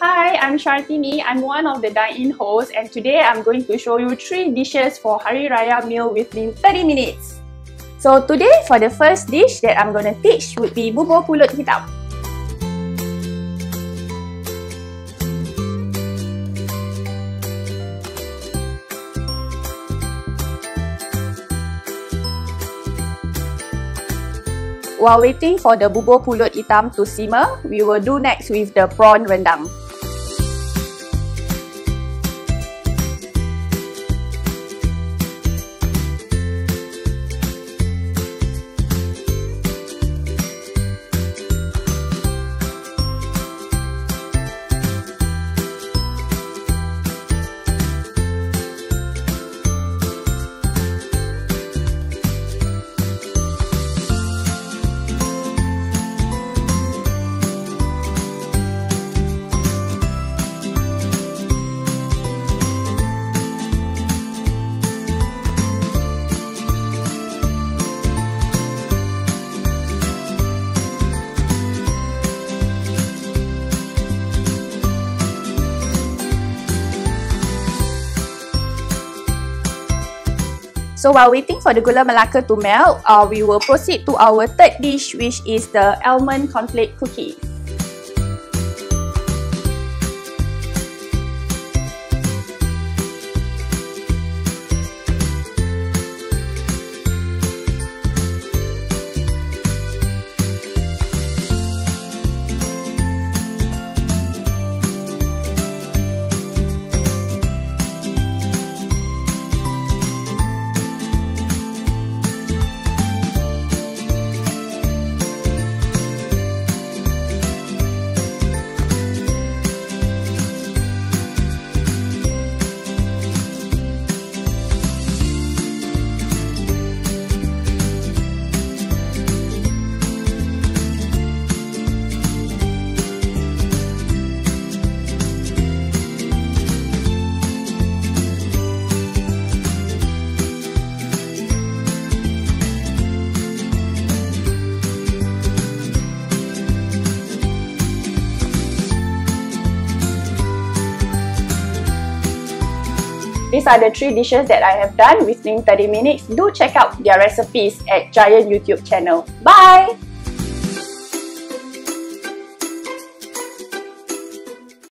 Hi, I'm Shartini. I'm one of the dine-in hosts and today I'm going to show you 3 dishes for Hari Raya meal within 30 minutes. So today for the first dish that I'm going to teach would be bubur pulut hitam. While waiting for the bubur pulut hitam to simmer, we will do next with the prawn rendang. So while waiting for the gula melaka to melt, uh, we will proceed to our third dish which is the almond cornflake cookie. These are the three dishes that I have done within 30 minutes. Do check out their recipes at Giant YouTube channel. Bye!